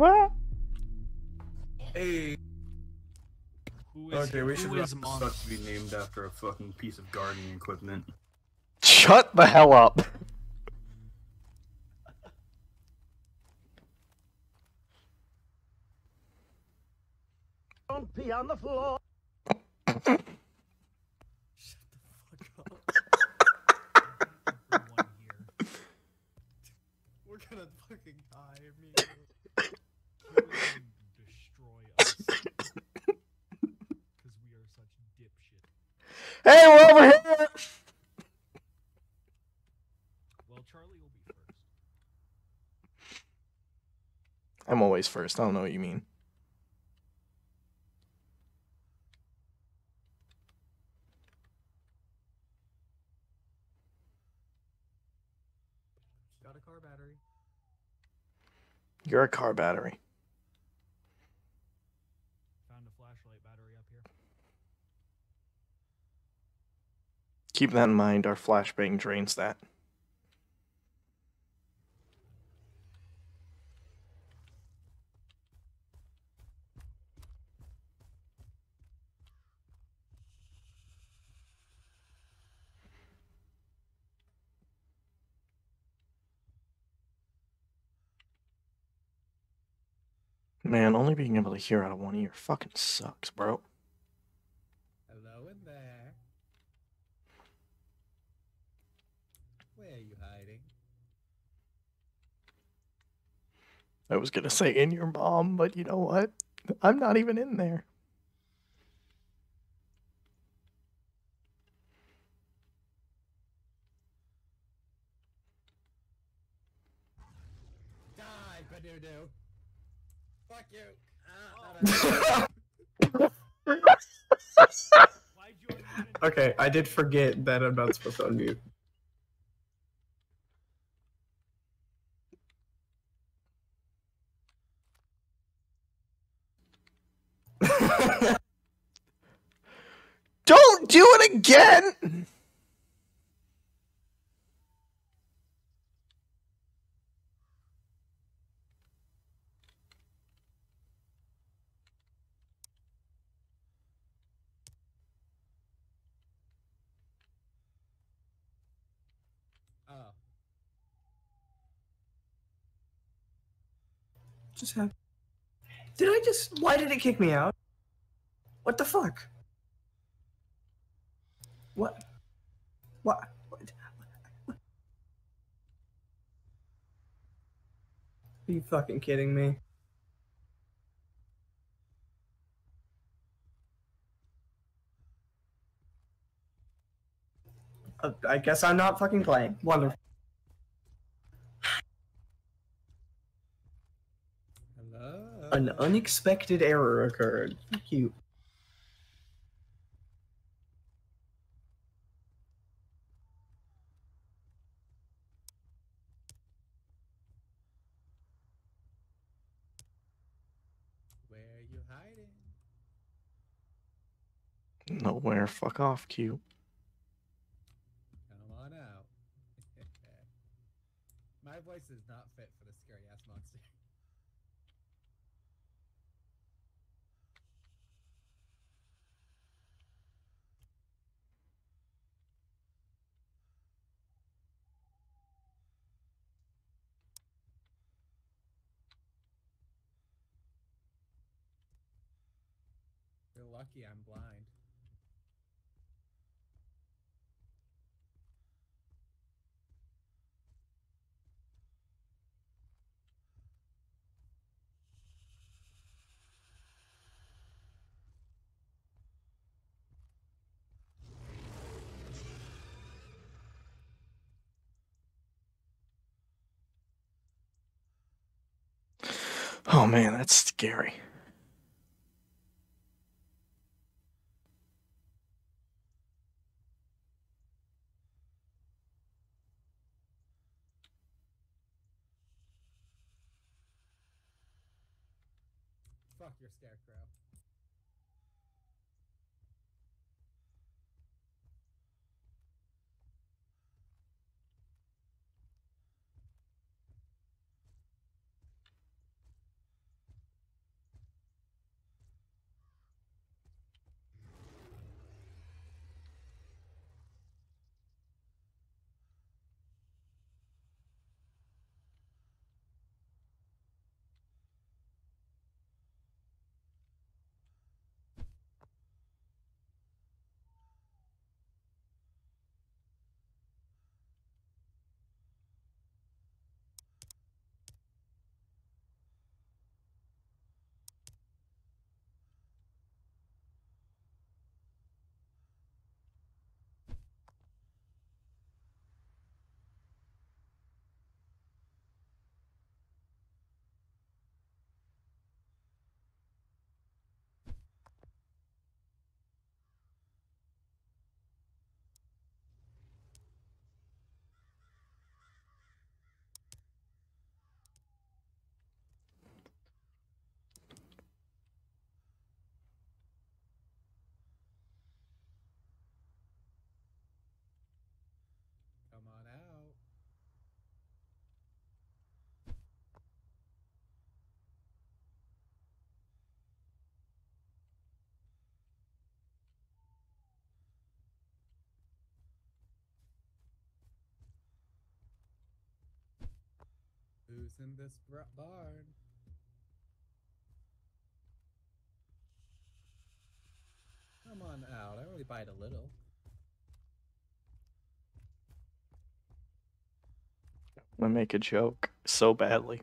What? Hey. Who is, Okay, we should who not is suck to be named after a fucking piece of gardening equipment. Shut the hell up. Don't pee on the floor. everyone here. We're gonna fucking die Hey, we're over here. Well, Charlie will be first. I'm always first. I don't know what you mean. Got a car battery. You're a car battery. Found a flashlight battery up here. Keep that in mind. Our flashbang drains that. Man, only being able to hear out of one ear fucking sucks, bro. Hello in there. Where are you hiding? I was gonna say in your mom, but you know what? I'm not even in there. Die. Fuck you. Okay, I did forget that I'm not supposed to unmute. Don't do it again! just have. Did I just? Why did it kick me out? What the fuck? What? What? what? Are you fucking kidding me? Uh, I guess I'm not fucking playing. Wonderful. Hello. An unexpected error occurred. Cute. Where are you hiding? Nowhere. Fuck off, Q. Come on out. My voice is not fit for the scary ass monster. You're lucky I'm blind. Oh man, that's scary. Fuck your scarecrow. In this barn? Come on out. I only bite a little. I make a joke so badly.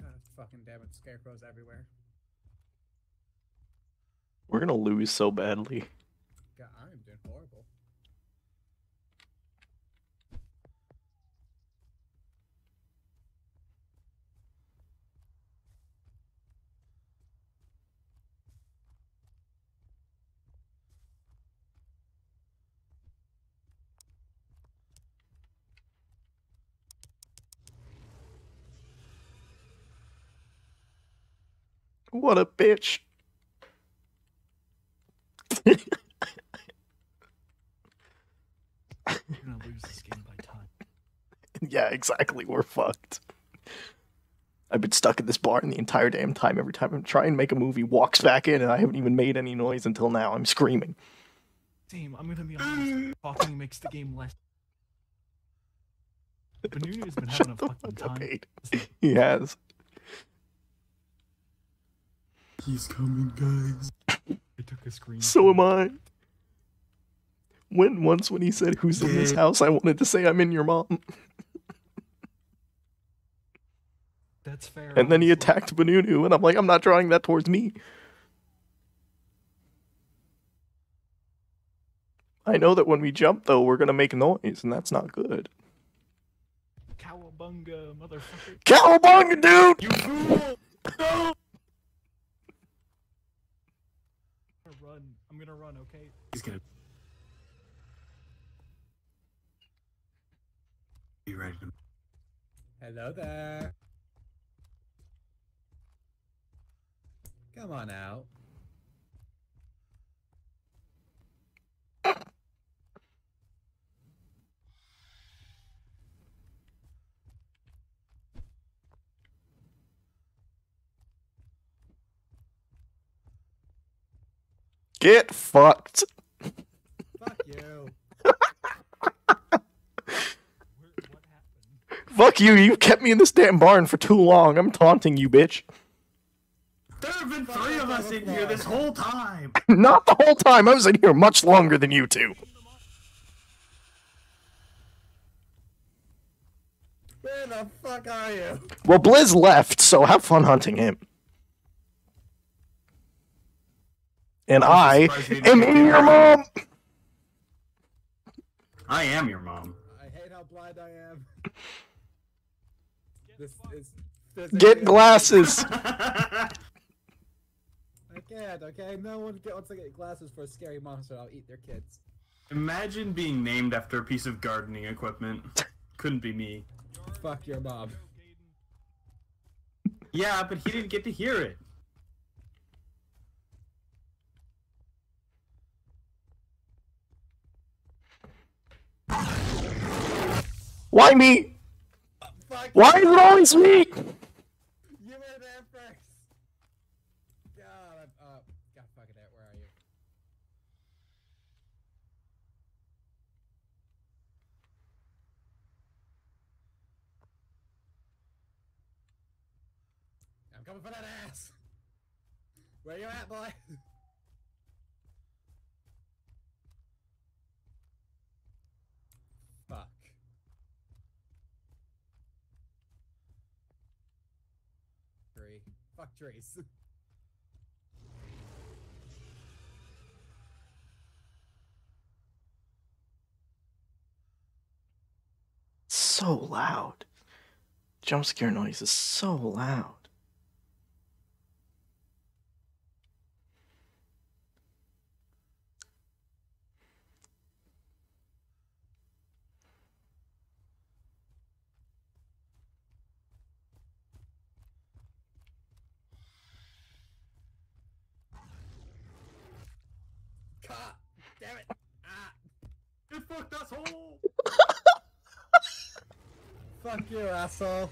God fucking damn it, scarecrows everywhere. We're gonna lose so badly. God, I'm doing horrible. What a bitch. We're gonna lose this game by time. yeah, exactly. We're fucked. I've been stuck in this barn the entire damn time. Every time I'm trying to make a movie, walks back in, and I haven't even made any noise until now. I'm screaming. Same, I'm gonna be honest. Talking makes the game less. Benunu has been having a fucking time. He has. He's coming, guys. I took a screen. So am I. When once when he said who's in this house, I wanted to say I'm in your mom. That's fair. And then he honestly. attacked Benunu, and I'm like, I'm not drawing that towards me. I know that when we jump, though, we're gonna make noise, and that's not good. Cowabunga, motherfucker. Cowabunga, dude! You fool! No! I'm gonna run. I'm gonna run, okay? He's gonna be ready to. Hello there. Come on out. Get fucked. Fuck you. Where, what happened? Fuck you, you kept me in this damn barn for too long. I'm taunting you, bitch. There have been three of us in here this whole time. Not the whole time. I was in here much longer than you two. Where the fuck are you? Well, Blizz left, so have fun hunting him. And I surprised he didn't am in your mom. I am your mom. I hate how blind I am. Get This is physically Get glasses. I can't, okay? No one get, wants to get glasses for a scary monster. I'll eat their kids. Imagine being named after a piece of gardening equipment. Couldn't be me. Fuck your mom. Yeah, but he didn't get to hear it. Why me? Fuck Why is it always me? First. God, I'm uh, God, fucking it. Where are you? I'm coming for that ass. Where you at, boy? fuck Trace. so loud. Jump scare noise is so loud. Get fucked, asshole! fuck you, asshole.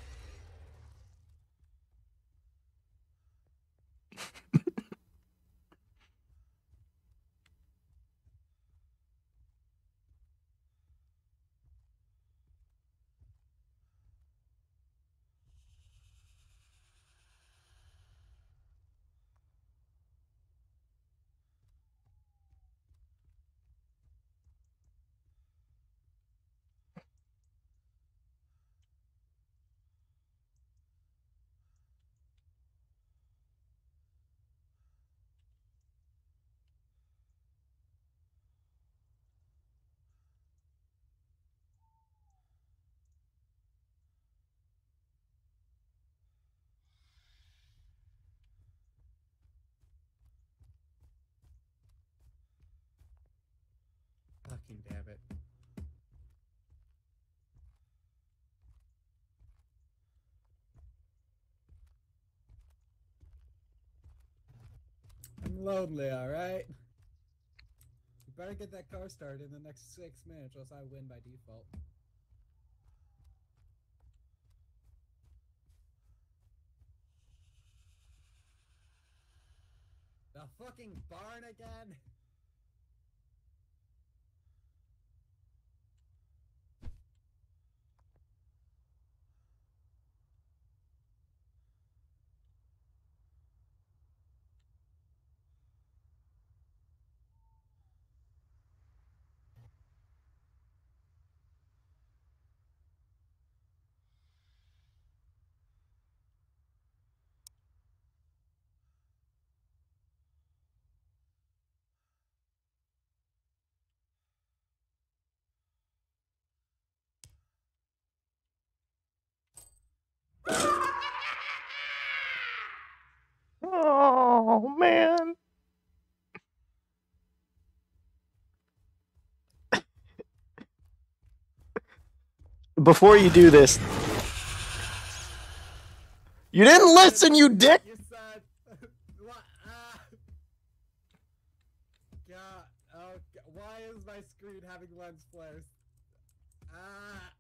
Fucking damn it. I'm lonely, alright? You better get that car started in the next six minutes, or else I win by default. The fucking barn again? Oh man. Before you do this, you didn't listen, you dick. Oh, why is my screen having lens flares? Ah.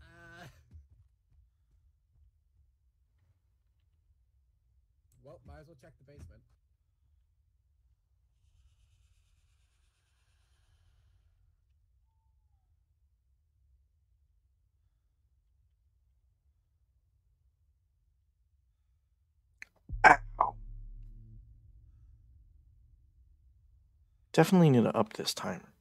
Well, might as well check the basement. Definitely need to up this timer.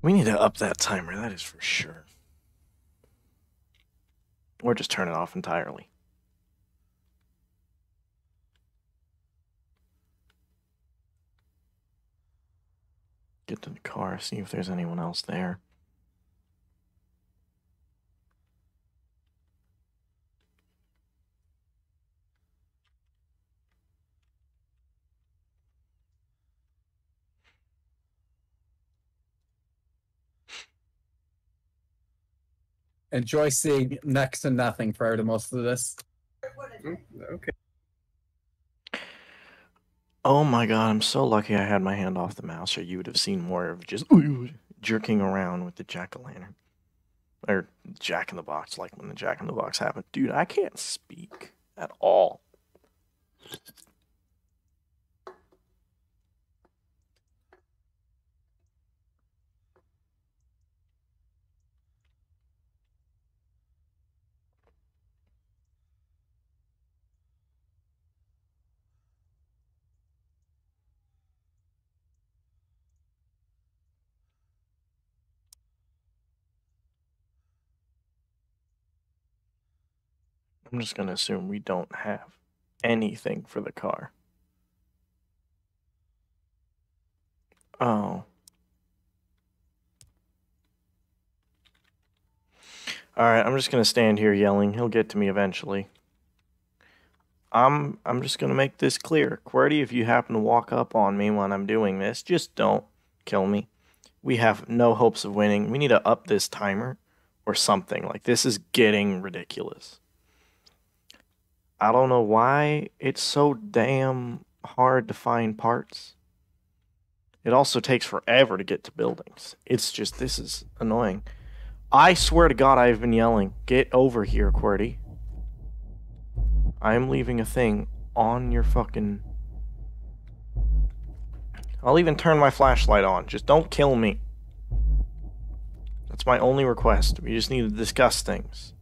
We need to up that timer, that is for sure. Or just turn it off entirely. Get to the car, see if there's anyone else there. Enjoy seeing next to nothing prior to most of this. Mm-hmm. Okay. Oh my god, I'm so lucky I had my hand off the mouse, or you would have seen more of just jerking around with the jack o' lantern. Or Jack in the Box, like when the Jack in the Box happened. Dude, I can't speak at all. I'm just gonna assume we don't have anything for the car. Oh. Alright, I'm just gonna stand here yelling. He'll get to me eventually. I'm I'm just gonna make this clear. QWERTY, if you happen to walk up on me when I'm doing this, just don't kill me. We have no hopes of winning. We need to up this timer or something. Like this is getting ridiculous. I don't know why it's so damn hard to find parts. It also takes forever to get to buildings. It's just, this is annoying. I swear to God, I've been yelling, get over here, QWERTY. I'm leaving a thing on your fucking. I'll even turn my flashlight on. Just don't kill me. That's my only request. We just need to discuss things.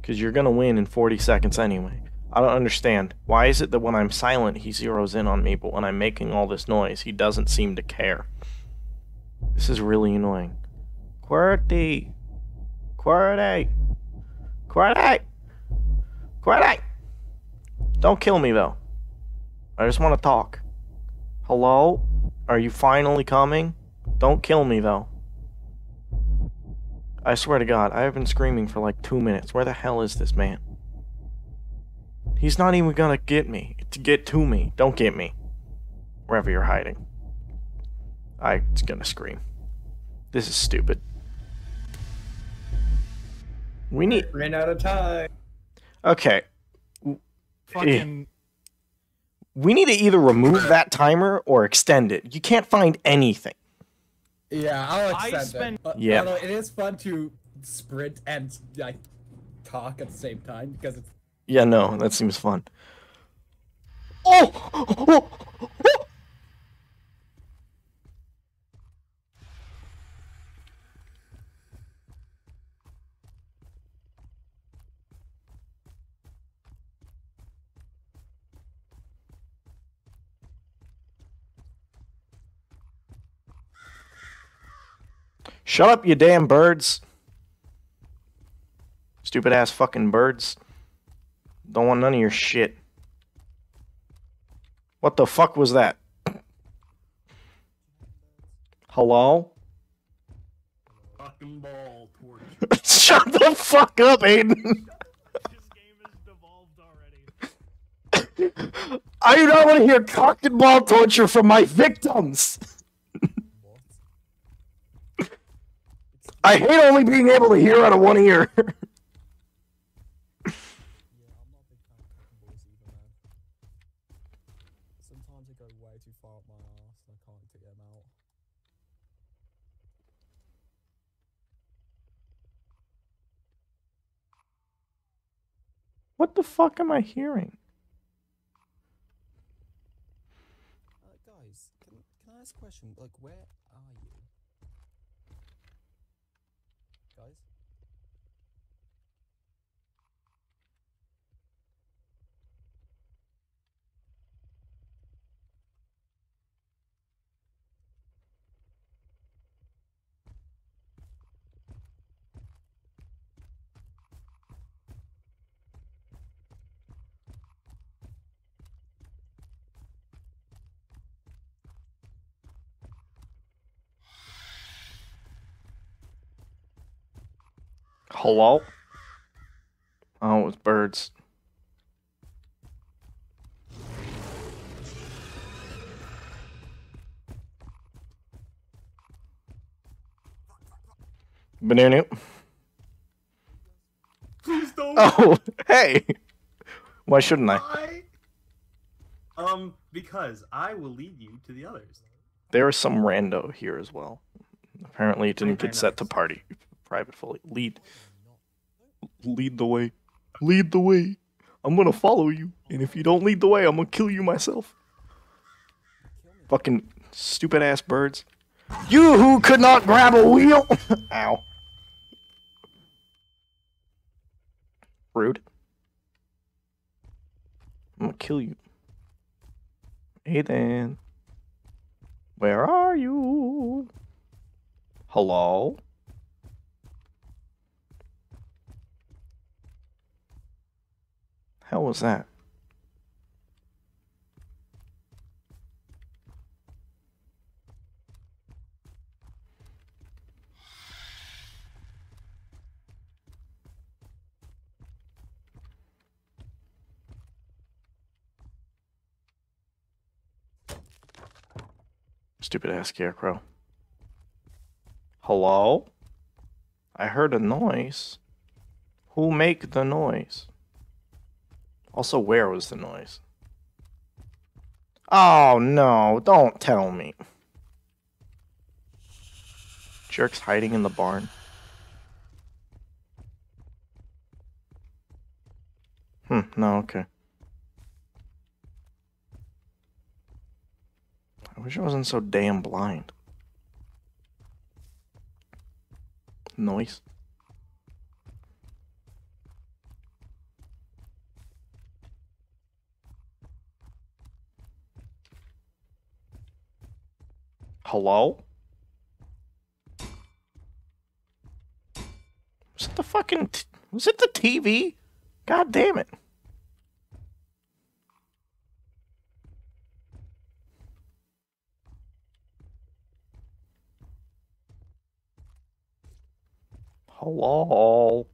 Because you're going to win in 40 seconds anyway. I don't understand. Why is it that when I'm silent, he zeroes in on me, but when I'm making all this noise, he doesn't seem to care? This is really annoying. QWERTY! QWERTY! QWERTY! QWERTY! Don't kill me, though. I just want to talk. Hello? Are you finally coming? Don't kill me, though. I swear to God, I have been screaming for like two minutes. Where the hell is this man? He's not even gonna get me. To get to me. Don't get me. Wherever you're hiding. I'm gonna scream. This is stupid. We need. Ran out of time. Okay. Eh. Fucking. We need to either remove that timer or extend it. You can't find anything. Yeah, I'll I accept spent- it. But, Yeah. although it is fun to sprint and like talk at the same time because it's Yeah, no, that seems fun. Oh! oh! oh! Shut up, you damn birds. Stupid ass fucking birds. Don't want none of your shit. What the fuck was that? Hello? Fucking ball torch. Shut the fuck up, Aiden. This game has devolved already. I do not want to hear cock and ball torture from my victims. I hate only being able to hear out of one ear. What the fuck am I hearing? Uh, guys, can, can I ask a question? Like, where are you? Guys? Hello? Oh, it was birds. Banana. Please don't. Oh, hey. Why shouldn't I? Why? Um, because I will lead you to the others. There is some rando here as well. Apparently, it didn't get set to party private fully. Lead, lead the way. Lead the way. I'm gonna follow you, and if you don't lead the way, I'm gonna kill you myself. Fucking stupid ass birds. You who could not grab a wheel. Ow. Rude. I'm gonna kill you. Ethan. Where are you? Hello? Hell was that? Stupid ass scarecrow. Hello? I heard a noise. Who make the noise? Also, where was the noise? Oh no, don't tell me. Jerk's hiding in the barn. Hmm, no, okay. I wish I wasn't so damn blind. Noise. Hello? Was it the fucking. T- was it the TV? God damn it. Hello?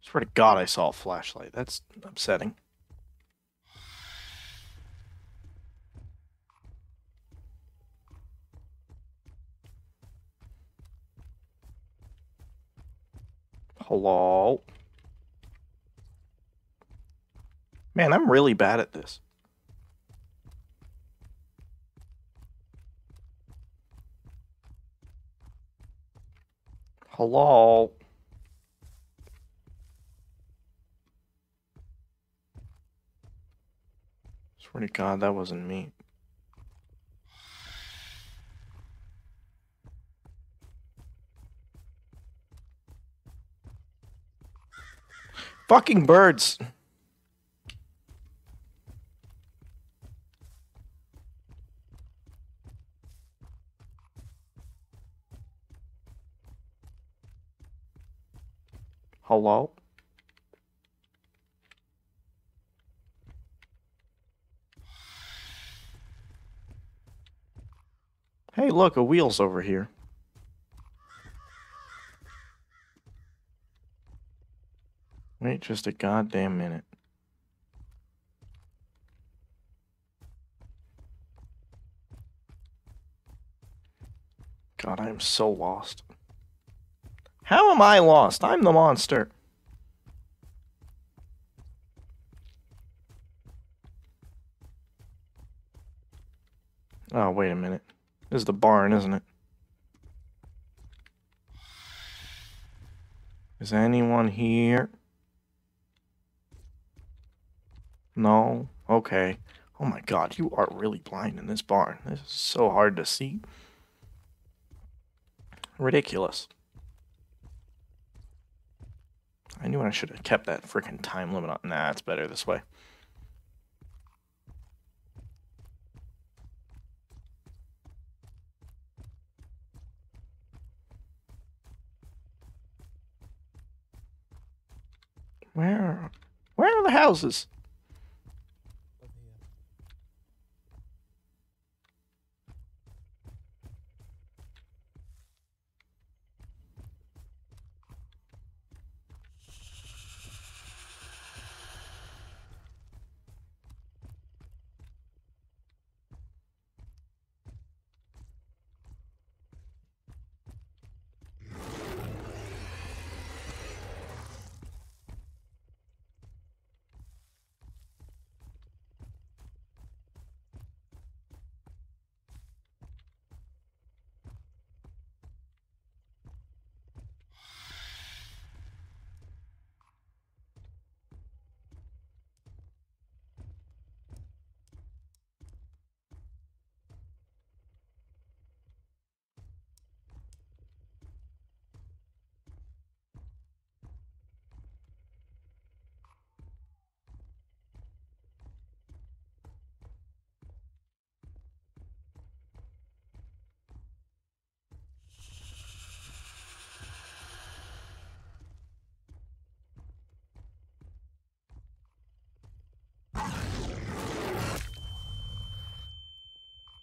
Swear to God, I saw a flashlight. That's upsetting. Hello? Man, I'm really bad at this. Hello? Swear to God, that wasn't me. Fucking birds. Hello? Hey, look, a wheel's over here. Wait just a goddamn minute. God, I am so lost. How am I lost? I'm the monster. Oh, wait a minute. This is the barn, isn't it? Is anyone here? No? Okay. Oh my god, you are really blind in this barn. This is so hard to see. Ridiculous. I knew I should have kept that freaking time limit on. Nah, it's better this way. Where? Where are the houses?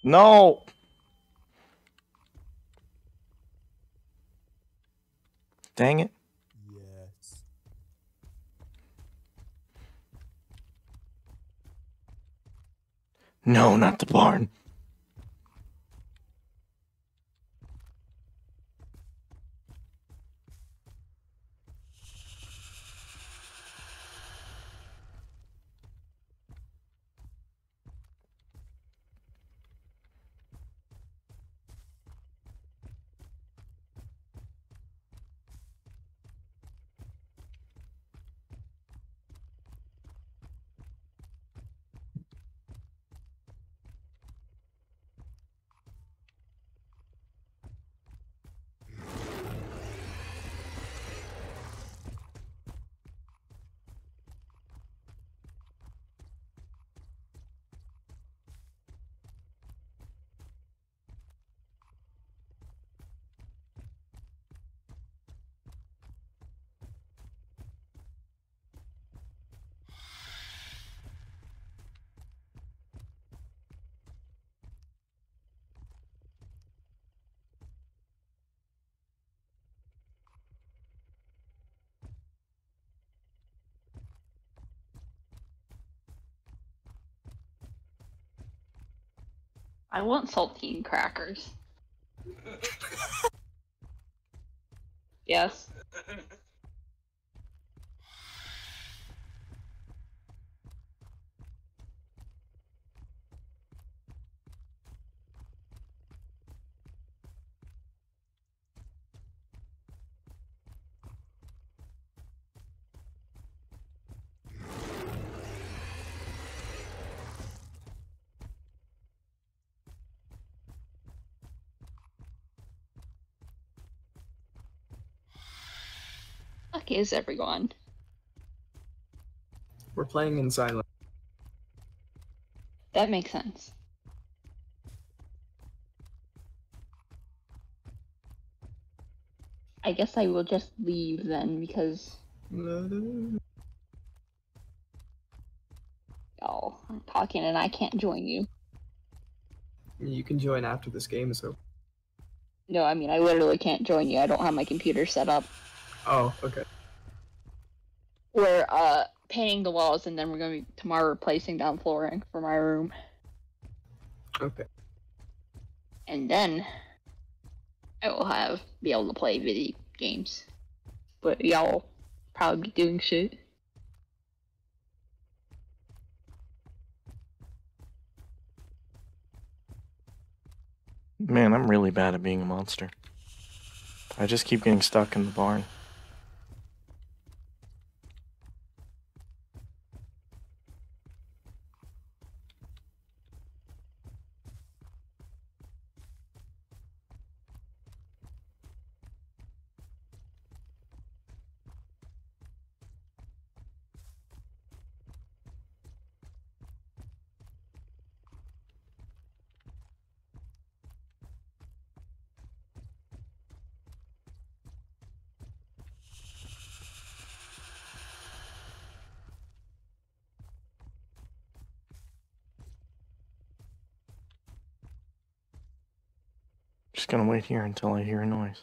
No. Dang it. Yes. No, not the barn. I want saltine crackers. yes. Fuck is everyone? We're playing in silence. That makes sense. I guess I will just leave then because y'all are talking and I can't join you. You can join after this game is over. No, I mean I literally can't join you. I don't have my computer set up. Oh, okay. We're uh painting the walls and then we're gonna be tomorrow replacing down flooring for my room. Okay. And then I will have be able to play video games. But y'all probably be doing shit. Man, I'm really bad at being a monster. I just keep getting stuck in the barn. I'm just gonna wait here until I hear a noise.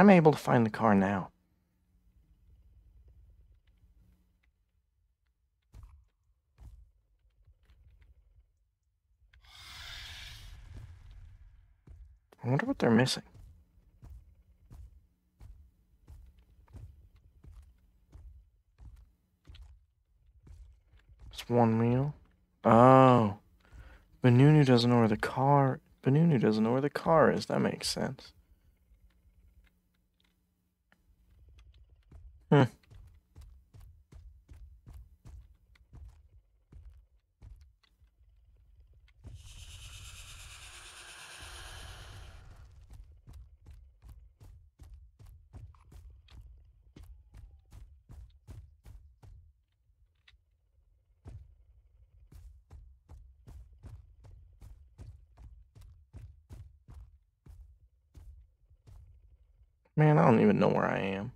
Am able to find the car now? I wonder what they're missing. It's one wheel. Oh. Benunu doesn't know where the car. Benunu doesn't know where the car is. That makes sense. Hmm. Man, I don't even know where I am.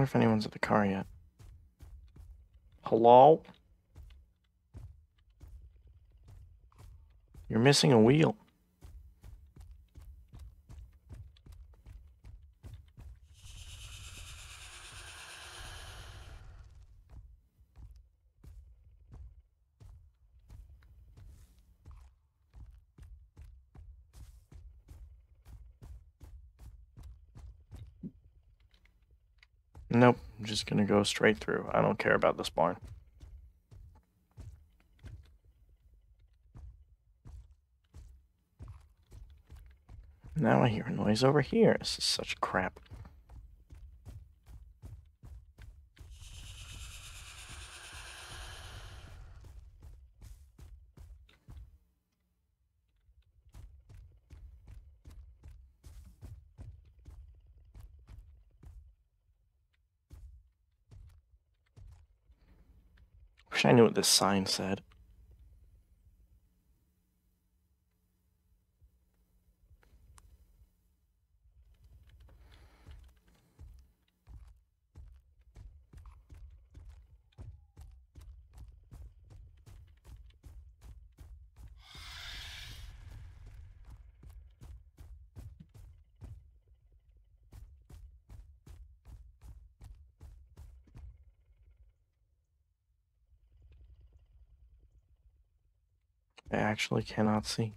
Wonder if anyone's at the car yet. Hello? You're missing a wheel. Nope, I'm just gonna go straight through. I don't care about this barn. Now I hear a noise over here. This is such crap. Wish I knew what this sign said. I actually cannot see.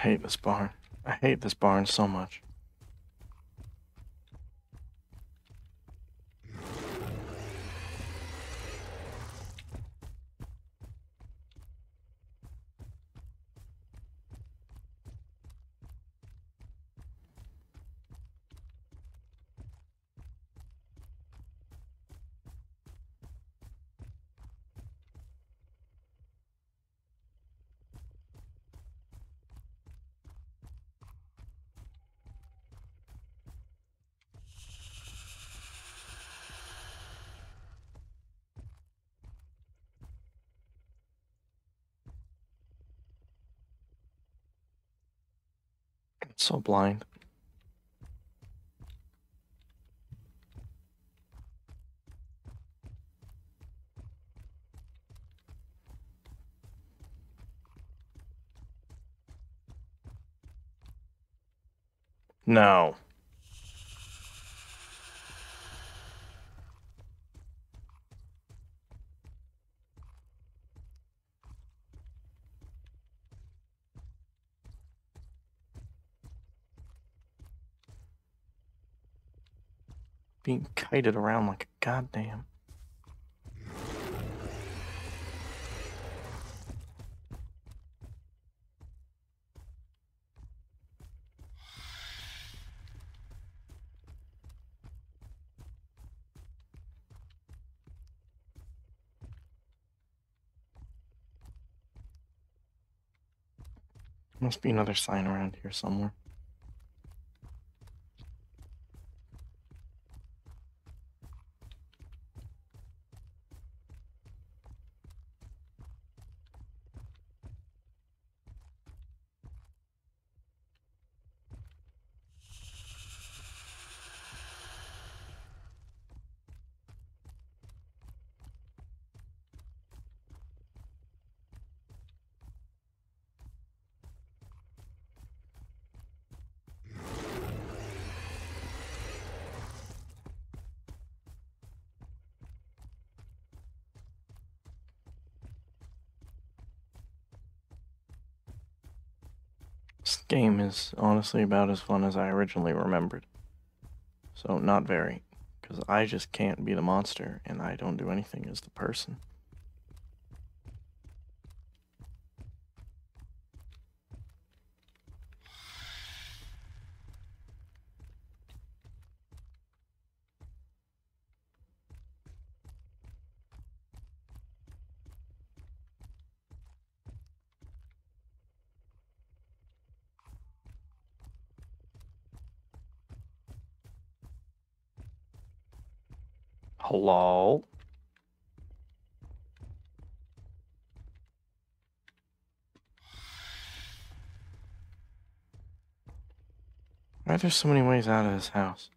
I hate this barn. I hate this barn so much. I'm so blind. No. Being kited around like a goddamn. Must be another sign around here somewhere. This game is honestly about as fun as I originally remembered. So, not very. Because I just can't be the monster, and I don't do anything as the person. Hello? Why are there so many ways out of this house?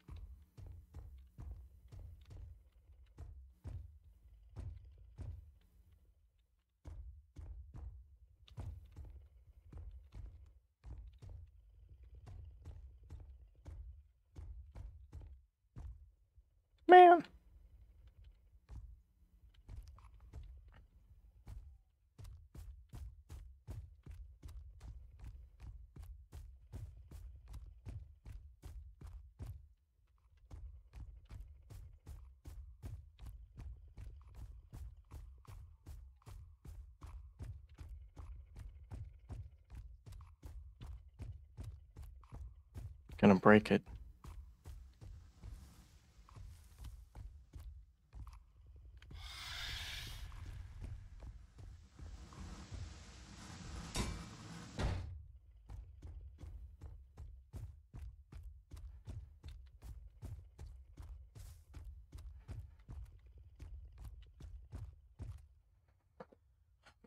Gonna break it.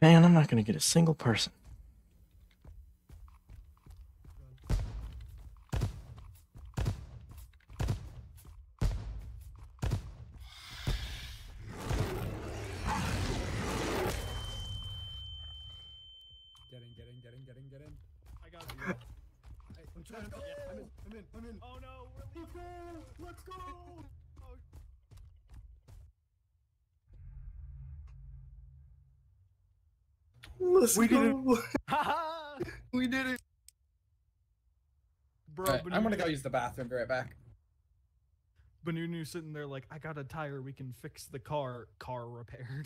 Man, I'm not gonna get a single person. Let's We did it. We did it. Bro, Alright, I'm gonna go use the bathroom. Be right back. Benunu sitting there like, I got a tire. We can fix the car. Car repaired.